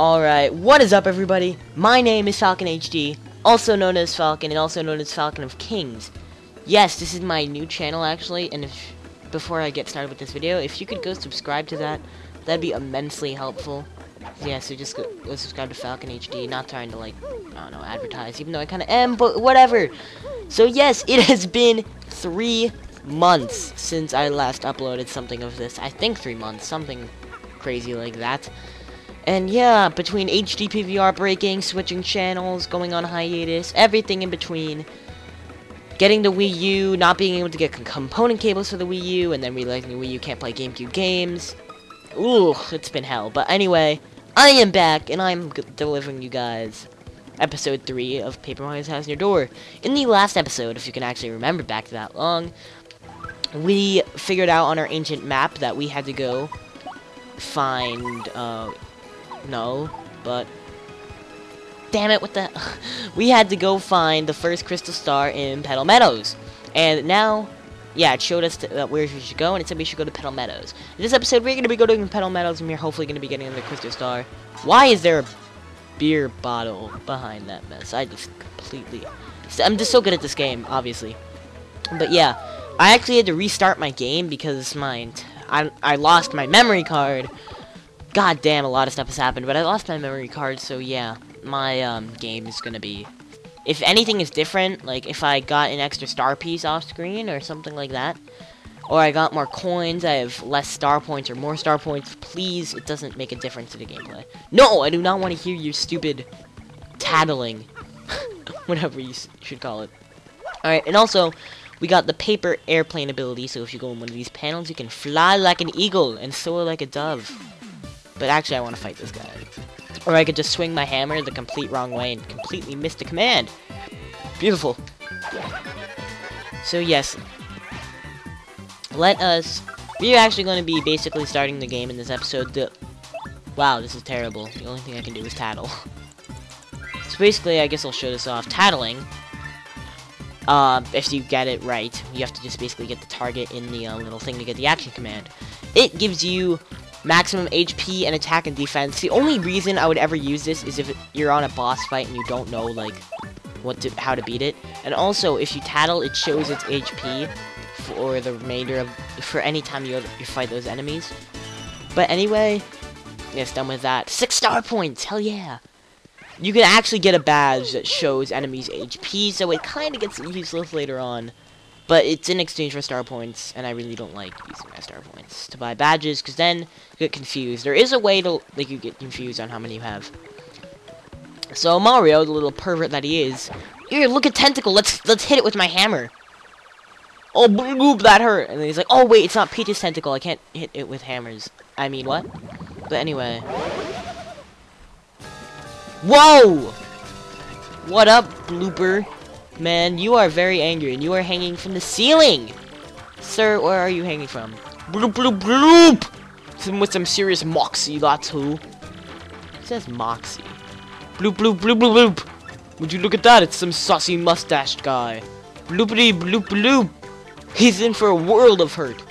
Alright, what is up everybody? My name is Falcon HD, also known as Falcon and also known as Falcon of Kings. Yes, this is my new channel actually, and if before I get started with this video, if you could go subscribe to that, that'd be immensely helpful. Yeah, so just go, go subscribe to Falcon HD, not trying to like, I don't know, advertise, even though I kinda am, but whatever. So yes, it has been three months since I last uploaded something of this. I think three months, something crazy like that. And yeah, between HD PVR breaking, switching channels, going on hiatus, everything in between, getting the Wii U, not being able to get component cables for the Wii U, and then realizing the Wii U can't play GameCube games. Ooh, it's been hell. But anyway, I am back, and I'm delivering you guys episode 3 of Paper Mario's Thousand-Year Door. In the last episode, if you can actually remember back that long, we figured out on our ancient map that we had to go find, uh, no, but damn it, what the we had to go find the first crystal star in Petal Meadows. And now yeah, it showed us to, uh, where we should go, and it said we should go to Petal Meadows. In this episode, we're going to be going to Petal Meadows, and we're hopefully going to be getting the Crystal Star. Why is there a beer bottle behind that mess? I just completely... I'm just so good at this game, obviously. But yeah, I actually had to restart my game because my... I, I lost my memory card God damn, a lot of stuff has happened, but I lost my memory card, so yeah, my um, game is gonna be... If anything is different, like if I got an extra star piece off screen or something like that, or I got more coins, I have less star points or more star points, please, it doesn't make a difference to the gameplay. No, I do not want to hear your stupid tattling, whatever you should call it. Alright, and also, we got the paper airplane ability, so if you go in one of these panels, you can fly like an eagle and soar like a dove. But actually, I want to fight this guy. Or I could just swing my hammer the complete wrong way and completely miss the command. Beautiful. So yes, let us... We're actually going to be basically starting the game in this episode. The, wow, this is terrible. The only thing I can do is tattle. so basically, I guess I'll show this off. Tattling, uh, if you get it right, you have to just basically get the target in the uh, little thing to get the action command. It gives you maximum HP and attack and defense. The only reason I would ever use this is if you're on a boss fight and you don't know, like, what to, how to beat it. And also, if you tattle, it shows its HP for the remainder of, for any time you, you fight those enemies. But anyway, yes, done with that. Six star points, hell yeah! You can actually get a badge that shows enemies' HP, so it kind of gets useless later on. But it's in exchange for star points, and I really don't like using my star points to buy badges, because then you get confused. There is a way to make you get confused on how many you have. So Mario, the little pervert that he is, here, look at Tentacle, let's let's hit it with my hammer. Oh, boop, that hurt. And then he's like, oh, wait, it's not Peach's Tentacle, I can't hit it with hammers. I mean, what? But anyway. Whoa! What up, blooper? Man, you are very angry, and you are hanging from the ceiling! Sir, where are you hanging from? Bloop, bloop, bloop! Some, with some serious moxie, that's who. It says moxie. Bloop, bloop, bloop, bloop, bloop! Would you look at that? It's some saucy mustached guy. Bloopity, bloop, bloop! He's in for a world of hurt.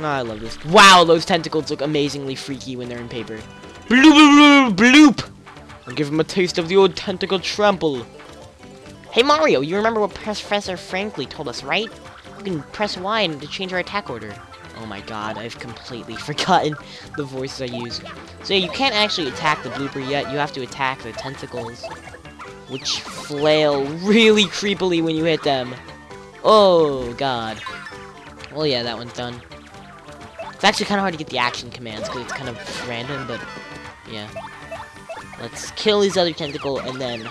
Oh, I love this. Wow, those tentacles look amazingly freaky when they're in paper. Bloop, bloop, bloop, bloop! I'll give him a taste of the old tentacle trample. Hey Mario, you remember what Professor Frankly told us, right? You can press Y to change our attack order. Oh my god, I've completely forgotten the voices I use. So yeah, you can't actually attack the blooper yet, you have to attack the tentacles. Which flail really creepily when you hit them. Oh god. Well yeah, that one's done. It's actually kind of hard to get the action commands because it's kind of random, but yeah. Let's kill his other tentacle and then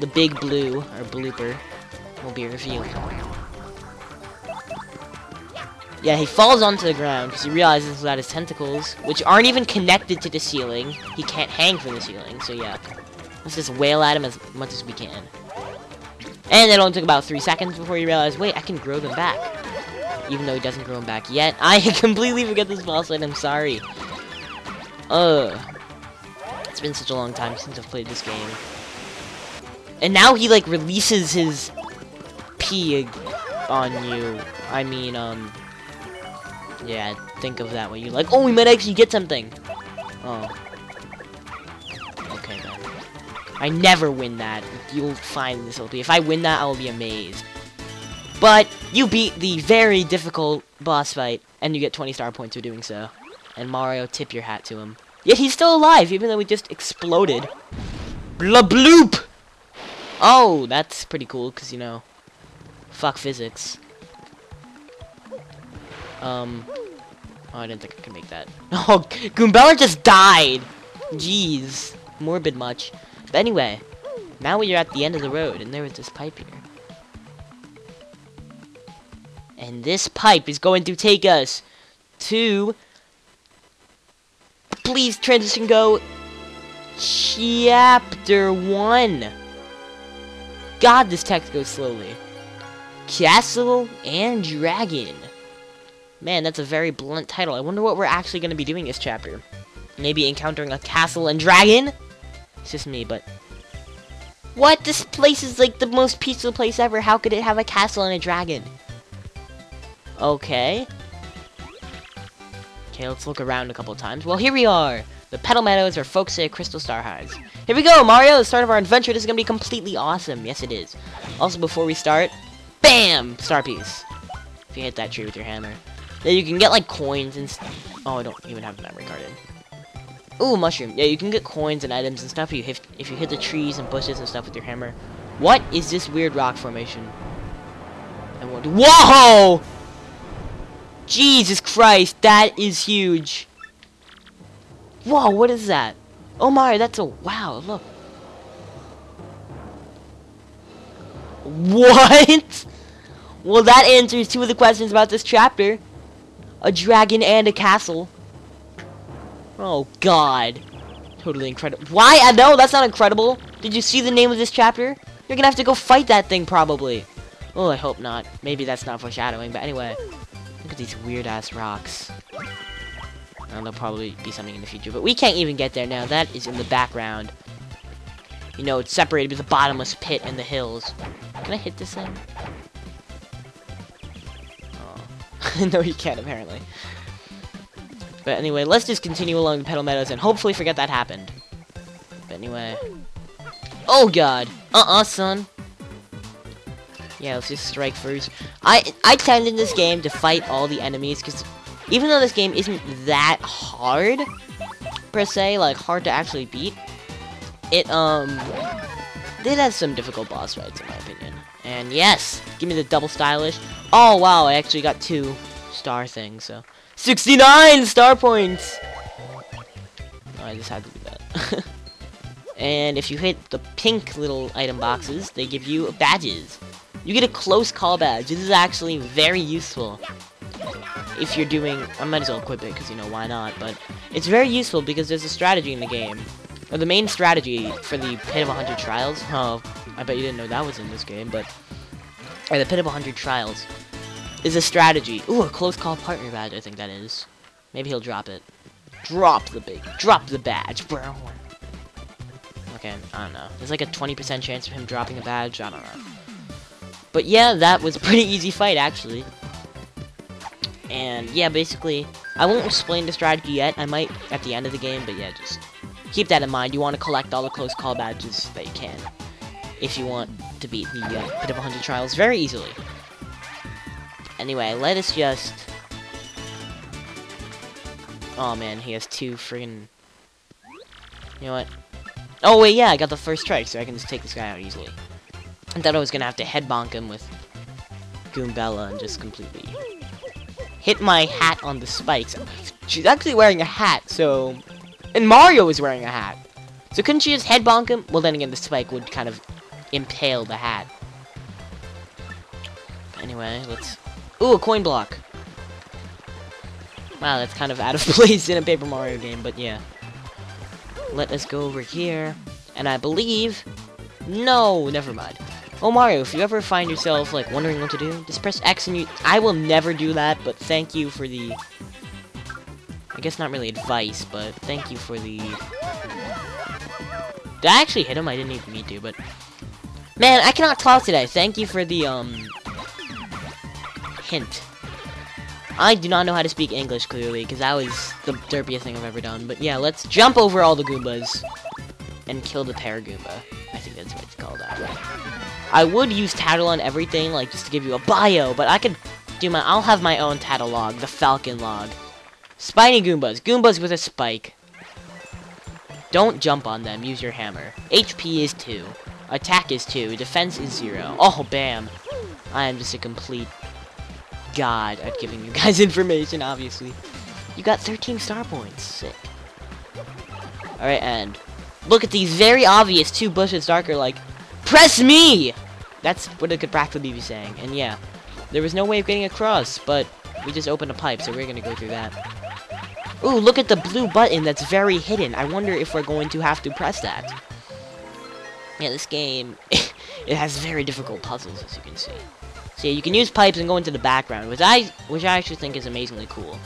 the big blue, or blooper, will be revealed. Yeah, he falls onto the ground because he realizes without his tentacles, which aren't even connected to the ceiling, he can't hang from the ceiling, so yeah. Let's just wail at him as much as we can. And it only took about three seconds before he realized, wait, I can grow them back. Even though he doesn't grow them back yet. I completely forget this boss fight, I'm sorry. Ugh. It's been such a long time since I've played this game. And now he, like, releases his pee on you. I mean, um... Yeah, think of that when you like, oh, we might actually get something. Oh. Okay, then. I never win that. You'll find this will be. If I win that, I will be amazed. But you beat the very difficult boss fight, and you get 20 star points for doing so. And Mario, tip your hat to him. Yet he's still alive, even though we just exploded. Blah bloop! Oh, that's pretty cool, because, you know, fuck physics. Um, oh, I didn't think I could make that. Oh, Goombella just died! Jeez. Morbid much. But anyway, now we are at the end of the road, and there is this pipe here. And this pipe is going to take us to... Please, transition go... Chapter 1. God, this text goes slowly. Castle and Dragon. Man, that's a very blunt title. I wonder what we're actually going to be doing this chapter. Maybe encountering a castle and dragon? It's just me, but... What? This place is like the most peaceful place ever. How could it have a castle and a dragon? Okay. Okay, let's look around a couple times. Well, here we are. The Petal Meadows where folks say Crystal Star hides. Here we go, Mario! The start of our adventure. This is gonna be completely awesome. Yes, it is. Also, before we start, BAM! Star piece. If you hit that tree with your hammer. Then you can get, like, coins and Oh, I don't even have the memory card in. Ooh, mushroom. Yeah, you can get coins and items and stuff if you hit, if you hit the trees and bushes and stuff with your hammer. What is this weird rock formation? And what? Whoa! Jesus Christ, that is huge. Whoa, what is that? Oh my, that's a wow, look. What? Well, that answers two of the questions about this chapter. A dragon and a castle. Oh, God. Totally incredible. Why? Uh, I know, that's not incredible. Did you see the name of this chapter? You're gonna have to go fight that thing, probably. Oh, I hope not. Maybe that's not foreshadowing, but anyway. Look at these weird-ass rocks. There'll probably be something in the future, but we can't even get there now. That is in the background. You know, it's separated by the bottomless pit and the hills. Can I hit this thing? Oh. no, you can't, apparently. But anyway, let's just continue along the Petal Meadows and hopefully forget that happened. But anyway... Oh, God! Uh-uh, son. Yeah, let's just strike first. I I tend in this game to fight all the enemies because even though this game isn't that hard per se, like hard to actually beat, it um it has some difficult boss fights in my opinion. And yes, give me the double stylish. Oh wow, I actually got two star things. So 69 star points. Oh, I just had to do that. and if you hit the pink little item boxes, they give you badges. You get a close call badge. This is actually very useful. If you're doing... I might as well equip it, because, you know, why not? But it's very useful because there's a strategy in the game. Or the main strategy for the Pit of 100 Trials. Oh, I bet you didn't know that was in this game, but... Or the Pit of 100 Trials is a strategy. Ooh, a close call partner badge, I think that is. Maybe he'll drop it. Drop the big... Drop the badge, bro. Okay, I don't know. There's like a 20% chance of him dropping a badge. I don't know. But yeah, that was a pretty easy fight, actually. And yeah, basically, I won't explain the strategy yet. I might at the end of the game, but yeah, just keep that in mind. You want to collect all the close call badges that you can. If you want to beat the uh, Pit of 100 Trials very easily. Anyway, let us just... Oh man, he has two friggin... You know what? Oh wait, yeah, I got the first strike, so I can just take this guy out easily. I thought I was gonna have to head bonk him with Goombella and just completely hit my hat on the spikes. She's actually wearing a hat, so... And Mario is wearing a hat. So couldn't she just head bonk him? Well, then again, the spike would kind of impale the hat. Anyway, let's... Ooh, a coin block. Wow, that's kind of out of place in a Paper Mario game, but yeah. Let us go over here. And I believe... No, never mind. Oh, Mario, if you ever find yourself, like, wondering what to do, just press X and you... I will never do that, but thank you for the... I guess not really advice, but thank you for the... Did I actually hit him? I didn't even mean to, but... Man, I cannot talk today. Thank you for the, um... Hint. I do not know how to speak English clearly, because that was the derpiest thing I've ever done. But yeah, let's jump over all the Goombas. and kill the Paragoomba. I think that's what it's called. I would use Tattle on everything, like just to give you a bio, but I could do my. I'll have my own Tattle log, the Falcon log. Spiny Goombas, Goombas with a spike. Don't jump on them. Use your hammer. HP is two. Attack is two. Defense is zero. Oh, bam! I am just a complete god at giving you guys information. Obviously, you got 13 star points. Sick. Alright, and look at these very obvious two bushes darker, like, press me! That's what it could practically be saying. And yeah, there was no way of getting across, but we just opened a pipe, so we're gonna go through that. Ooh, look at the blue button that's very hidden. I wonder if we're going to have to press that. Yeah, this game, it has very difficult puzzles, as you can see. Yeah, you can use pipes and go into the background, which I, which I actually think is amazingly cool.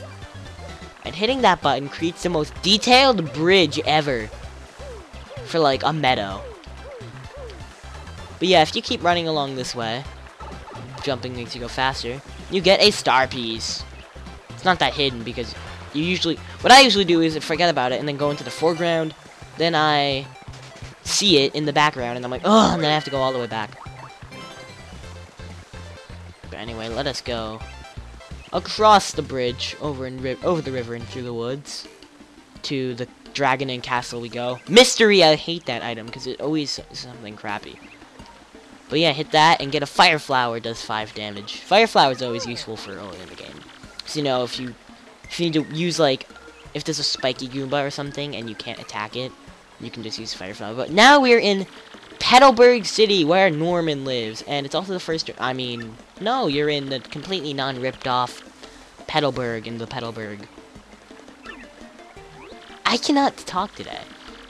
And hitting that button creates the most detailed bridge ever for, like, a meadow. But yeah, if you keep running along this way, jumping makes you go faster, you get a star piece. It's not that hidden because you usually, what I usually do is forget about it and then go into the foreground, then I see it in the background and I'm like, oh, and then I have to go all the way back. But anyway, let us go across the bridge over and over the river and through the woods to the Dragon and Castle we go. Mystery, I hate that item because it always something crappy. But yeah, hit that and get a Fire Flower does 5 damage. Fire Flower is always useful for early in the game. Because, you know, if you, if you need to use, like, if there's a spiky Goomba or something and you can't attack it, you can just use Fire Flower. But now we're in Petalburg City, where Norman lives. And it's also the first, I mean, no, you're in the completely non-ripped off Petalburg in the Petalburg. I cannot talk today.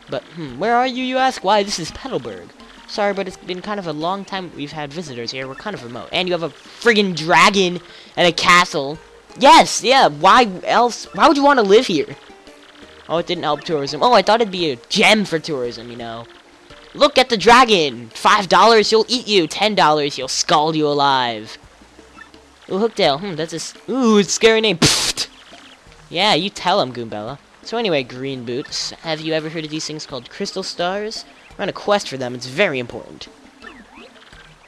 But, hmm, where are you, you ask? Why, this is Petalburg. Sorry, but it's been kind of a long time we've had visitors here. We're kind of remote. And you have a friggin' dragon and a castle. Yes, yeah, why else? Why would you want to live here? Oh, it didn't help tourism. Oh, I thought it'd be a gem for tourism, you know. Look at the dragon! Five dollars, he'll eat you. Ten dollars, he'll scald you alive. Ooh, Hooktail. Hmm, that's a... Ooh, it's a scary name. Pfft. Yeah, you tell him, Goombella. So anyway, Green Boots, have you ever heard of these things called Crystal Stars? We're on a quest for them. It's very important.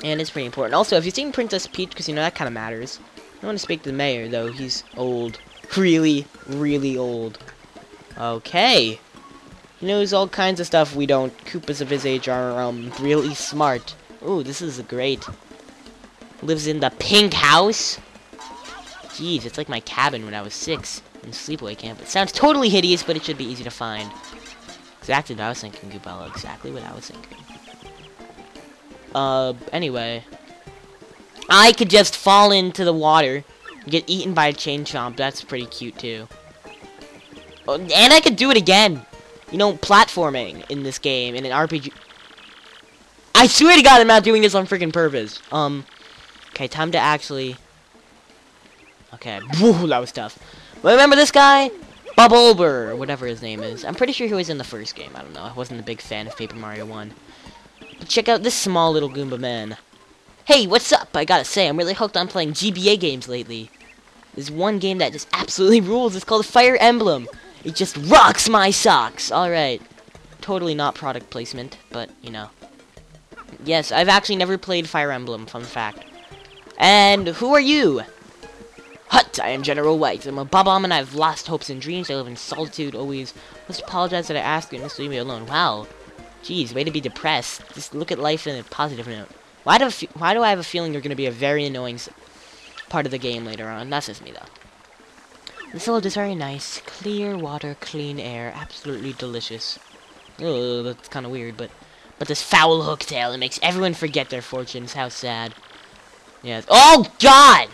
And it's pretty important. Also, have you've seen Princess Peach? Because, you know, that kind of matters. I want to speak to the mayor, though. He's old. Really, really old. Okay. He knows all kinds of stuff we don't. Koopas of his age are um really smart. Ooh, this is great. Lives in the pink house. Jeez, it's like my cabin when I was six in sleepaway camp. It sounds totally hideous, but it should be easy to find. Exactly what I was thinking, Goombella. Exactly what I was thinking. Uh, anyway. I could just fall into the water, get eaten by a chain chomp. That's pretty cute, too. Oh, and I could do it again you know, platforming in this game, in an RPG. I swear to God, I'm not doing this on freaking purpose. Um, okay, time to actually... Okay, Woo, that was tough. But remember this guy? Bubblebur, or whatever his name is. I'm pretty sure he was in the first game. I don't know. I wasn't a big fan of Paper Mario 1. But check out this small little Goomba man. Hey, what's up? I gotta say, I'm really hooked on playing GBA games lately. There's one game that just absolutely rules. It's called Fire Emblem. It just rocks my socks. Alright. Totally not product placement, but, you know. Yes, I've actually never played Fire Emblem, fun fact. And who are you? Hut, I am General White. I'm a Bob-omb and I've lost hopes and dreams. I live in solitude, always. Must apologize that I asked you and just leave me alone. Wow. Jeez, way to be depressed. Just look at life in a positive note. Why do, why do I have a feeling you're going to be a very annoying part of the game later on? That's just me, though. This world is very nice. Clear water, clean air, absolutely delicious. Oh, that's kind of weird, but but this foul hooktail, it makes everyone forget their fortunes. How sad. Yes. Oh, God!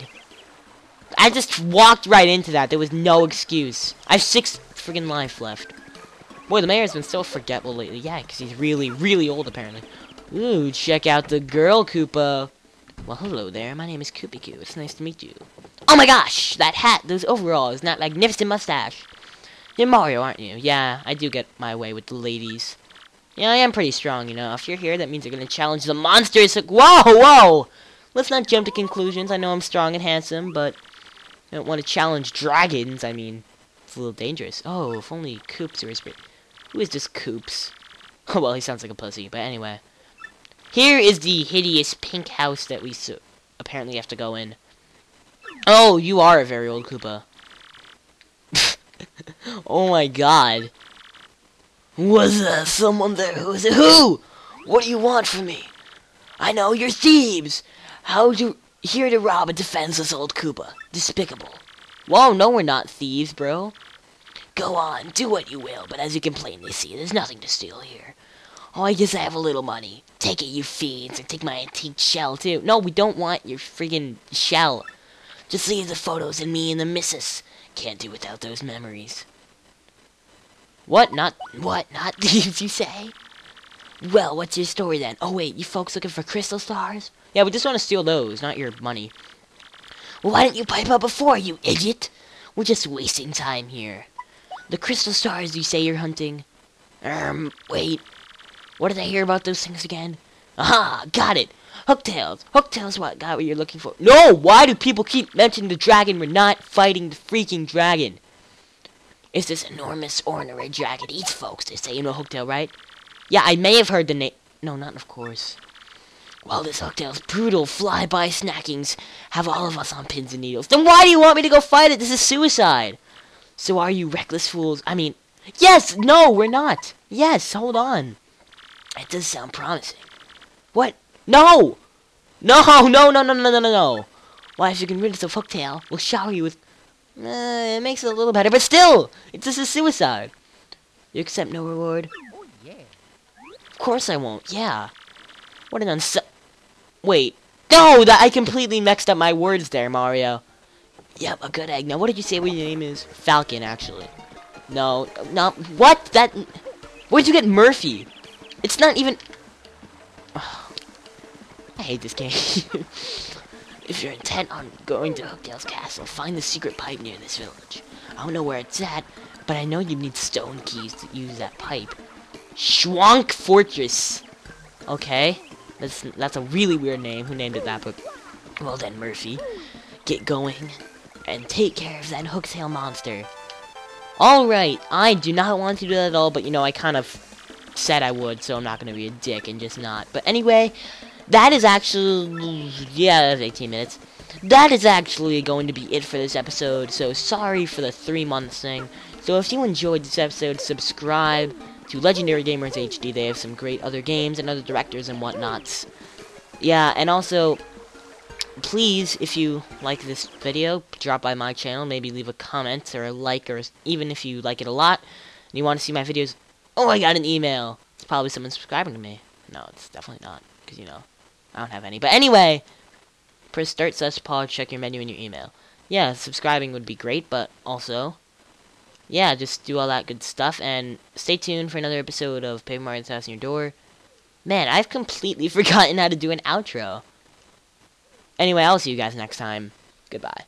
I just walked right into that. There was no excuse. I have six friggin' life left. Boy, the mayor's been so forgetful lately. Yeah, because he's really, really old, apparently. Ooh, check out the girl, Koopa. Well, hello there. My name is Koopy It's nice to meet you. Oh my gosh! That hat, those overalls, and that magnificent mustache. You're Mario, aren't you? Yeah, I do get my way with the ladies. Yeah, I am pretty strong, you know. If you're here, that means you're gonna challenge the monsters. Whoa, whoa! Let's not jump to conclusions. I know I'm strong and handsome, but I don't want to challenge dragons. I mean, it's a little dangerous. Oh, if only Koops were his... Who is this Koops? well, he sounds like a pussy, but anyway. Here is the hideous pink house that we so apparently have to go in. Oh, you are a very old Koopa. oh my god. Was there someone there? Who is it? Who? What do you want from me? I know you're thieves. How do you here to rob a defenseless old Koopa? Despicable. Whoa, no, we're not thieves, bro. Go on, do what you will, but as you can plainly see, there's nothing to steal here. Oh, I guess I have a little money. Take it, you fiends, and take my antique shell, too. No, we don't want your friggin' shell. Just leave the photos and me and the missus. Can't do without those memories. What? Not what? Not thieves, you say? Well, what's your story then? Oh wait, you folks looking for crystal stars? Yeah, we just want to steal those, not your money. Well, why didn't you pipe up before, you idiot? We're just wasting time here. The crystal stars you say you're hunting? Um, wait. What did I hear about those things again? Aha, got it. Hooktails. Hooktails what got what you're looking for. No, why do people keep mentioning the dragon? We're not fighting the freaking dragon. It's this enormous ornery dragon eats folks? They say you know Hooktail, right? Yeah, I may have heard the name. No, not of course. Well, this Hooktail's brutal fly-by snackings have all of us on pins and needles. Then why do you want me to go fight it? This is suicide. So are you reckless fools? I mean, yes, no, we're not. Yes, hold on. It does sound promising. What? No! No, no, no, no, no, no, no, no. Why, if you can rid us of Hooktail, we'll shower you with... Uh, it makes it a little better, but still! It's just a suicide. You accept no reward? Oh, yeah. Of course I won't, yeah. What an uns... Wait. No! That I completely mixed up my words there, Mario. Yep, a good egg. Now, what did you say what your name is? Falcon, actually. No, not... What? That... Where'd you get Murphy? It's not even... I hate this game. if you're intent on going to Hooktail's castle, find the secret pipe near this village. I don't know where it's at, but I know you need stone keys to use that pipe. Shhwonk Fortress. Okay. That's that's a really weird name. Who named it that? But well then, Murphy, get going and take care of that hooktail monster. Alright, I do not want to do that at all, but you know, I kind of said I would, so I'm not going to be a dick and just not. But anyway, that is actually, yeah, that's 18 minutes. That is actually going to be it for this episode, so sorry for the three months thing. So if you enjoyed this episode, subscribe to Legendary Gamers HD. They have some great other games and other directors and whatnots. Yeah, and also, please, if you like this video, drop by my channel, maybe leave a comment or a like, or even if you like it a lot, and you want to see my videos, oh, I got an email. It's probably someone subscribing to me. No, it's definitely not, because, you know, I don't have any. But anyway, press start slash pause, check your menu and your email. Yeah, subscribing would be great, but also, yeah, just do all that good stuff, and stay tuned for another episode of Paper Mario's Thousand-Year Door. Man, I've completely forgotten how to do an outro. Anyway, I'll see you guys next time. Goodbye.